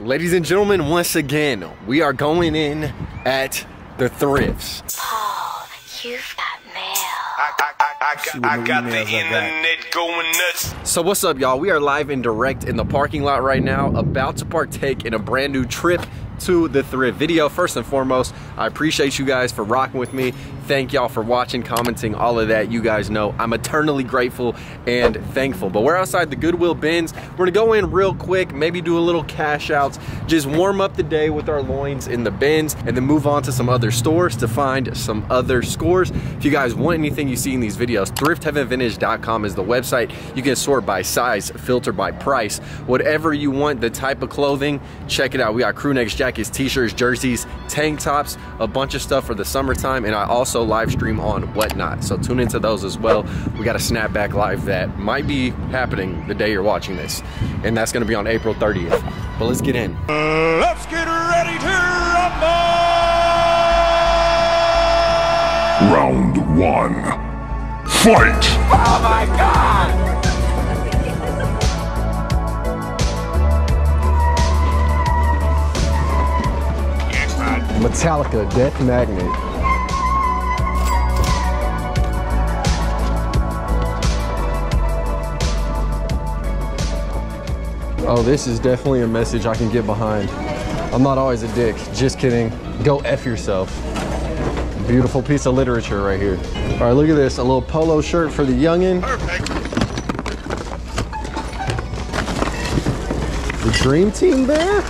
Ladies and gentlemen, once again, we are going in at the thrifts. Paul, you've got mail. I, I, I, I, got, I got the internet going nuts. So what's up, y'all? We are live and direct in the parking lot right now, about to partake in a brand new trip to the thrift video. First and foremost, I appreciate you guys for rocking with me. Thank y'all for watching, commenting, all of that. You guys know I'm eternally grateful and thankful. But we're outside the Goodwill bins. We're gonna go in real quick, maybe do a little cash outs, just warm up the day with our loins in the bins, and then move on to some other stores to find some other scores. If you guys want anything you see in these videos, thriftheavenvintage.com is the website. You can sort by size, filter by price, whatever you want, the type of clothing, check it out. We got crew necks, jackets, t-shirts, jerseys, tank tops, a bunch of stuff for the summertime, and I also live stream on Whatnot. So tune into those as well. We got a snapback live that might be happening the day you're watching this, and that's gonna be on April 30th. But let's get in. Let's get ready to rumble. Round one. Fight! Oh my God! Metallica Death Magnetic. Oh, this is definitely a message I can get behind. I'm not always a dick. Just kidding. Go F yourself. Beautiful piece of literature right here. All right, look at this. A little polo shirt for the youngin'. Perfect. The dream team there?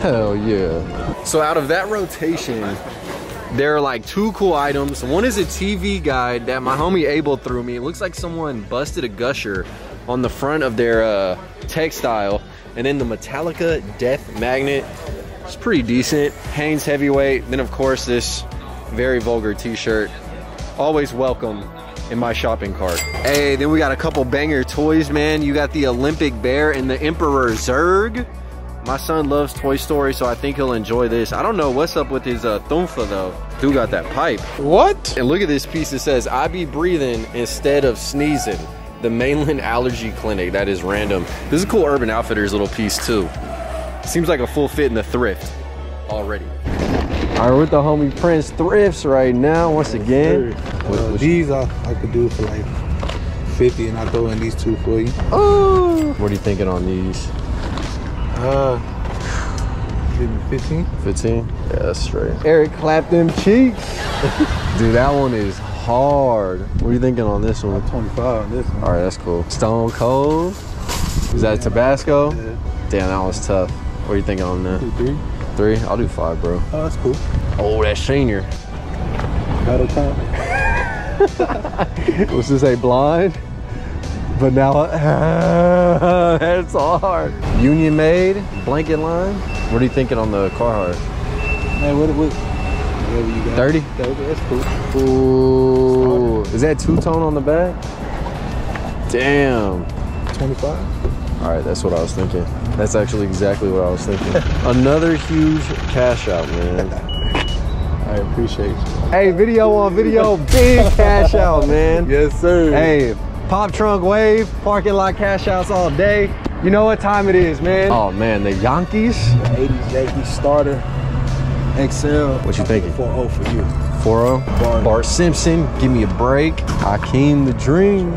Hell yeah. So out of that rotation, there are like two cool items. One is a TV guide that my homie Abel threw me. It looks like someone busted a gusher on the front of their uh, textile. And then the Metallica Death Magnetic. It's pretty decent. Hanes Heavyweight. Then of course this very vulgar t-shirt. Always welcome in my shopping cart. Hey, then we got a couple banger toys, man. You got the Olympic Bear and the Emperor Zurg. My son loves Toy Story, so I think he'll enjoy this. I don't know what's up with his uh, thumfa though. Dude got that pipe. What? And look at this piece. It says, I be breathing instead of sneezing. The Mainland Allergy Clinic. That is random. This is a cool Urban Outfitters little piece too. Seems like a full fit in the thrift already. All right, we're with the homie Prince Thrifts right now, once again. Uh, these I, I could do for like 50 and I throw in these two for you. Oh! What are you thinking on these? Uh, give 15. 15? Yeah, that's straight. Eric, clap them cheeks. Dude, that one is hard. What are you thinking on this one? 25 on this one. All right, that's cool. Stone Cold. Is that Tabasco? Yeah. Damn, that was tough. What are you thinking on that? Three. Three? I'll do five, bro. Oh, that's cool. Oh, that's senior. Battle time. What's this a Blind? Vanilla. now, that's hard. Union made, blanket line. What are you thinking on the Carhartt? Man, what, what, whatever you got. 30? 30, that's cool. Ooh. Is that two-tone on the back? Damn. 25. All right, that's what I was thinking. That's actually exactly what I was thinking. Another huge cash out, man. I appreciate you. Hey, video on video, big cash out, man. Yes, sir. Hey, pop trunk wave, parking lot cash outs all day. You know what time it is, man. Oh man, the Yankees. 80s Yankees starter. XL. What you thinking? 4-0 for you. 4 Bart. Bart Simpson, give me a break. Hakeem the Dream.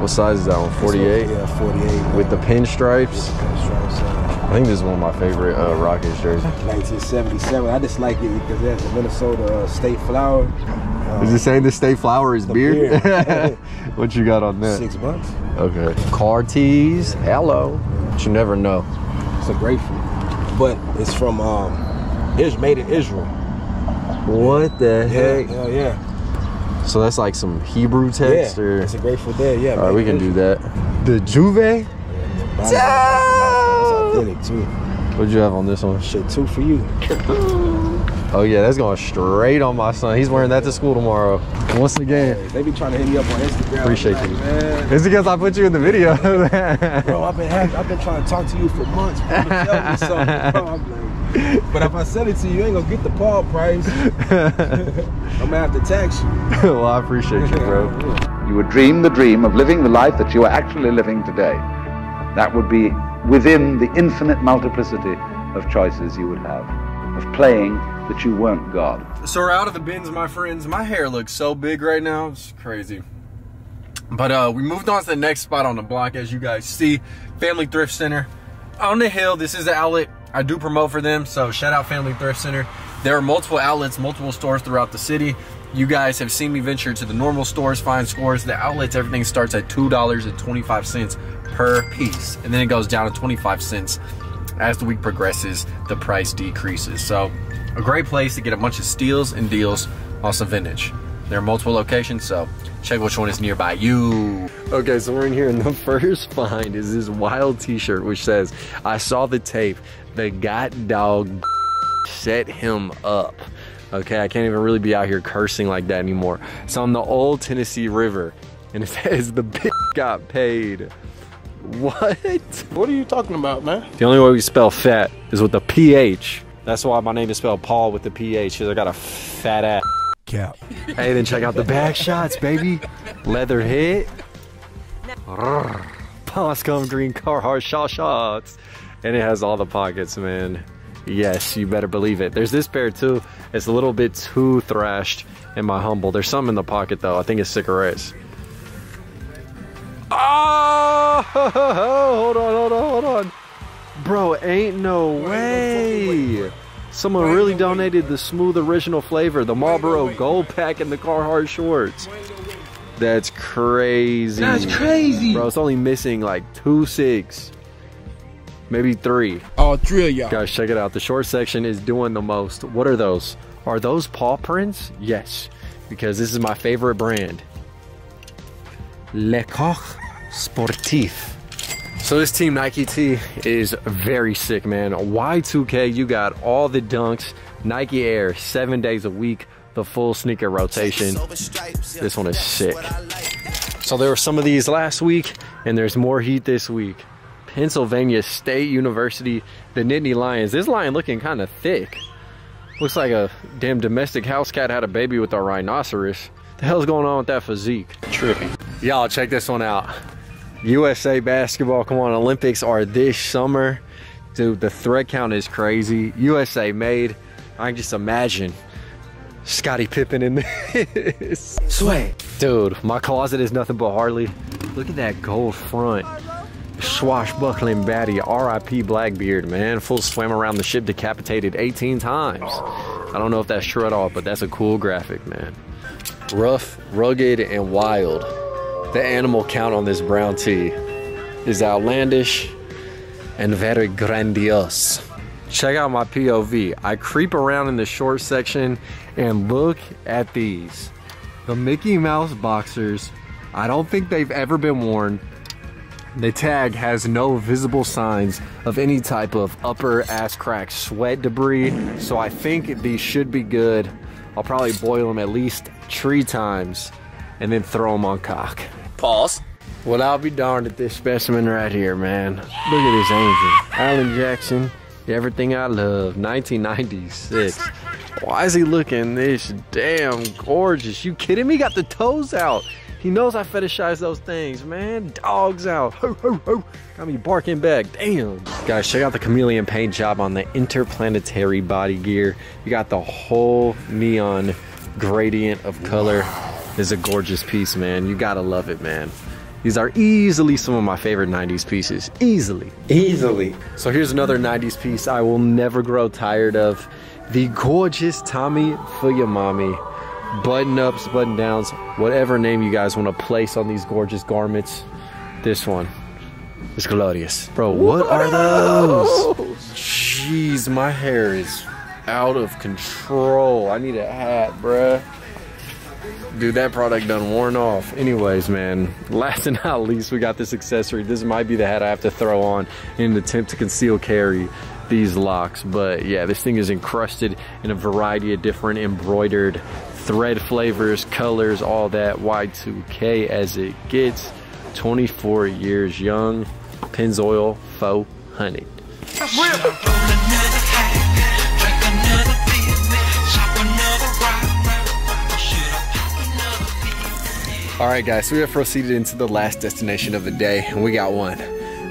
What size is that one? 48? Yeah, 48. With the pinstripes. pinstripes. uh, I think this is one of my favorite uh, Rockets jerseys. 1977. I just like it because it has the Minnesota uh, State flower. Uh, Is it saying the state flower is beer? beard. what you got on that? six bucks. Okay. Car tees. Hello. But you never know. It's a grapefruit, but it's from um, it's made in Israel. What the heck? yeah, yeah. So that's like some Hebrew text yeah. or It's a Grateful there. Yeah. All right, we can do that. The Juve? That's authentic too. What'd you have on this one? Shit, two for you. Oh yeah, that's going straight on my son. He's wearing that to school tomorrow. Once again, They be trying to hit me up on Instagram. Appreciate like, you. Man, it's because I put you in the video. bro, I've been happy. I've been trying to talk to you for months. bro, to sell me something, bro. I'm like, but if I sell it to you, you ain't gonna get the Paul price. I'm gonna have to tax you. well, I appreciate you, bro. You would dream the dream of living the life that you are actually living today. That would be within the infinite multiplicity of choices you would have, of playing that you weren't God. So we're out of the bins, my friends. My hair looks so big right now. It's crazy. But uh, we moved on to the next spot on the block, as you guys see. Family Thrift Center. On the hill, this is the outlet I do promote for them, so shout out Family Thrift Center. There are multiple outlets, multiple stores throughout the city. You guys have seen me venture to the normal stores, find scores. The outlets, everything starts at $2.25 per piece. And then it goes down to 25 cents. As the week progresses, the price decreases. So a great place to get a bunch of steals and deals also vintage. There are multiple locations, so check which one is nearby you. Okay, so we're in here and the first find is this wild t-shirt which says, I saw the tape, the god dog set him up. Okay, I can't even really be out here cursing like that anymore. So on the old Tennessee River and it says the bitch got paid. What? What are you talking about, man? The only way we spell fat is with the PH. That's why my name is spelled Paul with the PH, because I got a fat ass. Cap. Hey, then check out the back shots, baby. Leather hit. Poscom Green Carhartt shot shots. And it has all the pockets, man. Yes, you better believe it. There's this pair too. It's a little bit too thrashed in my humble. There's some in the pocket though. I think it's cigarettes. Oh, hold on, hold on, hold on. Bro, ain't no way. Someone really donated the smooth original flavor, the Marlboro Gold Pack and the Carhartt shorts. That's crazy. That's crazy. Bro, it's only missing like two six, maybe three. All three of y'all. Guys, check it out. The short section is doing the most. What are those? Are those paw prints? Yes, because this is my favorite brand. Le Coq Sportif. So this team Nike T is very sick, man. Y2K, you got all the dunks, Nike Air, seven days a week, the full sneaker rotation. This one is sick. So there were some of these last week, and there's more heat this week. Pennsylvania State University, the Nittany Lions. This lion looking kind of thick. Looks like a damn domestic house cat had a baby with a rhinoceros. The hell's going on with that physique? Trippy. Y'all check this one out. USA basketball, come on, Olympics are this summer. Dude, the thread count is crazy. USA made. I can just imagine Scottie Pippen in this. Sway. Dude, my closet is nothing but Harley. Look at that gold front. Swashbuckling baddie, RIP Blackbeard, man. Full swam around the ship decapitated 18 times. I don't know if that's true at all, but that's a cool graphic, man. Rough, rugged, and wild. The animal count on this brown tee is outlandish and very grandiose. Check out my POV. I creep around in the short section and look at these. The Mickey Mouse boxers. I don't think they've ever been worn. The tag has no visible signs of any type of upper ass crack sweat debris, so I think these should be good. I'll probably boil them at least three times and then throw them on cock. Pause. Well, I'll be darned at this specimen right here, man. Look at this angel. Alan Jackson, everything I love, 1996. Why is he looking this damn gorgeous? You kidding me? Got the toes out. He knows I fetishize those things, man. Dogs out. Ho, ho, ho. Got me barking back. Damn. Guys, check out the chameleon paint job on the interplanetary body gear. You got the whole neon gradient of color. Is a gorgeous piece, man. You gotta love it, man. These are easily some of my favorite 90s pieces. Easily. Easily. So here's another 90s piece I will never grow tired of. The gorgeous Tommy for your mommy. Button ups, button downs, whatever name you guys want to place on these gorgeous garments. This one is glorious. Bro, what are those? Jeez, my hair is out of control. I need a hat, bruh. Dude, that product done worn off. Anyways, man, last and not least, we got this accessory. This might be the hat I have to throw on in an attempt to conceal carry these locks. But yeah, this thing is encrusted in a variety of different embroidered thread flavors, colors, all that. Y2K as it gets. 24 years young. Pennzoil 400. All right, guys, so we have proceeded into the last destination of the day, and we got one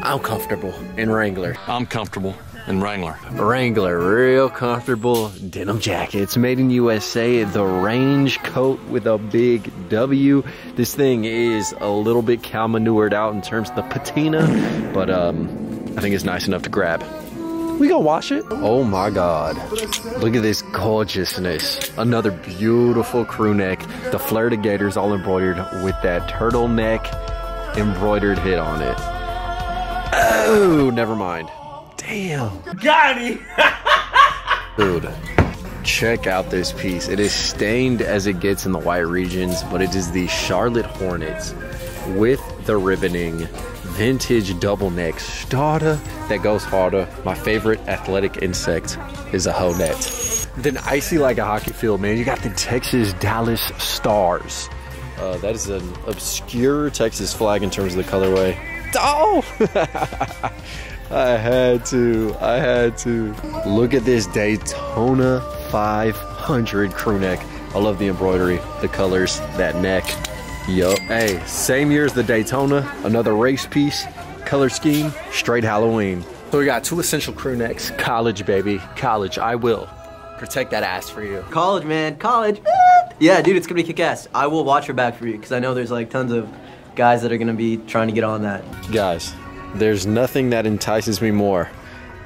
I'm comfortable in Wrangler. I'm comfortable in Wrangler. Wrangler, real comfortable denim jackets made in USA. The range coat with a big W. This thing is a little bit cow manured out in terms of the patina, but um, I think it's nice enough to grab. We gonna wash it? Oh my God. Look at this gorgeousness. Another beautiful crew neck. The Florida Gators all embroidered with that turtleneck embroidered hit on it. Oh, never mind. Damn. Got him. Dude, check out this piece. It is stained as it gets in the white regions, but it is the Charlotte Hornets with the ribboning vintage double neck starter that goes harder. My favorite athletic insect is a honet. Then icy like a hockey field, man. You got the Texas Dallas Stars. Uh, that is an obscure Texas flag in terms of the colorway. Oh! I had to. I had to. Look at this Daytona 500 crew neck. I love the embroidery, the colors, that neck. Yup. Hey, same year as the Daytona, another race piece, color scheme, straight Halloween. So we got two essential crew necks. College, baby. College. I will protect that ass for you. College, man, college. Yeah, dude, it's gonna be kick ass. I will watch your back for you because I know there's like tons of guys that are gonna be trying to get on that. Guys, there's nothing that entices me more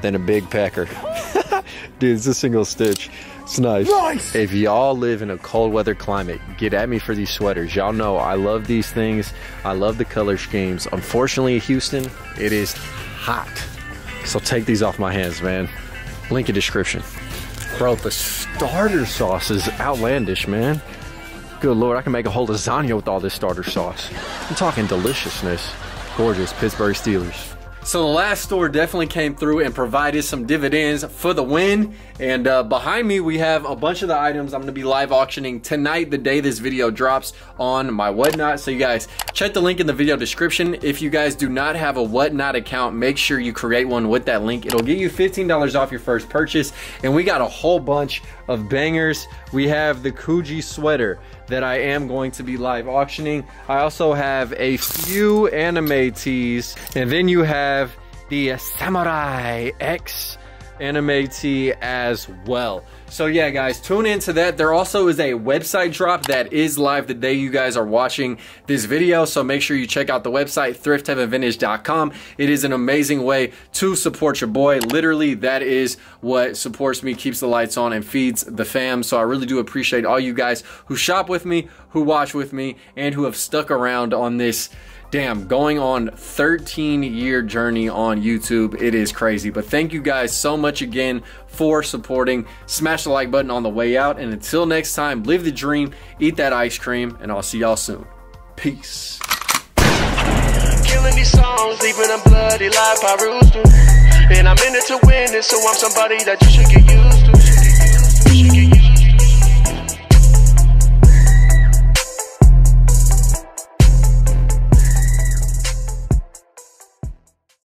than a big pecker. Dude, it's a single stitch. It's nice. Nice. If y'all live in a cold weather climate, get at me for these sweaters. Y'all know I love these things. I love the color schemes. Unfortunately, Houston, it is hot. So take these off my hands, man. Link in description. Bro, the starter sauce is outlandish, man. Good lord, I can make a whole lasagna with all this starter sauce. I'm talking deliciousness. Gorgeous Pittsburgh Steelers. So the last store definitely came through and provided some dividends for the win. And uh, behind me, we have a bunch of the items I'm gonna be live auctioning tonight, the day this video drops on my Whatnot. So you guys, check the link in the video description. If you guys do not have a Whatnot account, make sure you create one with that link. It'll get you $15 off your first purchase. And we got a whole bunch of bangers. We have the Coogi sweater that I am going to be live auctioning. I also have a few anime tees. And then you have the Samurai X anime tee as well. So yeah, guys, tune into that. There also is a website drop that is live the day you guys are watching this video. So make sure you check out the website, thriftheavenvintage.com. It is an amazing way to support your boy. Literally, that is what supports me, keeps the lights on, and feeds the fam. So I really do appreciate all you guys who shop with me, who watch with me, and who have stuck around on this damn going on 13 year journey on youtube it is crazy. But thank you guys so much again for supporting. Smash the like button on the way out and until next time live the dream eat that ice cream and i'll see y'all soon. Peace. Killing these songs, leaving them bloody like Rooster. And I'm in it to win it, so I'm somebody that you should get used